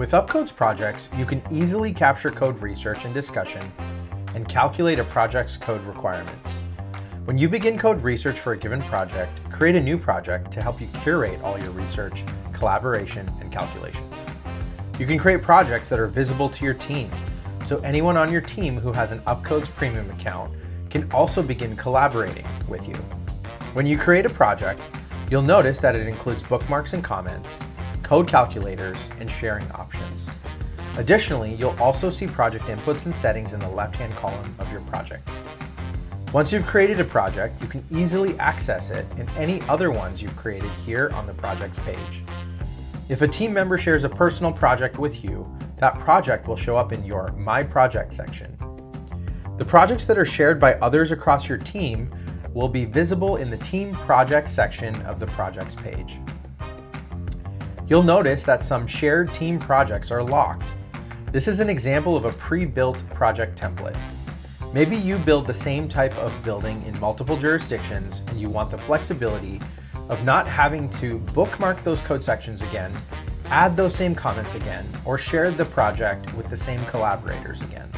With UpCodes projects, you can easily capture code research and discussion and calculate a project's code requirements. When you begin code research for a given project, create a new project to help you curate all your research, collaboration, and calculations. You can create projects that are visible to your team, so anyone on your team who has an UpCodes premium account can also begin collaborating with you. When you create a project, you'll notice that it includes bookmarks and comments, code calculators, and sharing options. Additionally, you'll also see project inputs and settings in the left-hand column of your project. Once you've created a project, you can easily access it and any other ones you've created here on the projects page. If a team member shares a personal project with you, that project will show up in your My Project section. The projects that are shared by others across your team will be visible in the Team Projects section of the Projects page. You'll notice that some shared team projects are locked. This is an example of a pre-built project template. Maybe you build the same type of building in multiple jurisdictions and you want the flexibility of not having to bookmark those code sections again, add those same comments again, or share the project with the same collaborators again.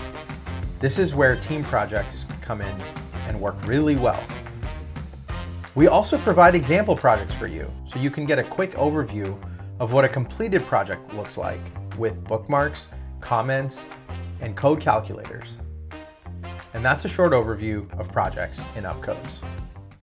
This is where team projects come in and work really well. We also provide example projects for you, so you can get a quick overview of what a completed project looks like with bookmarks, comments, and code calculators. And that's a short overview of projects in Upcodes.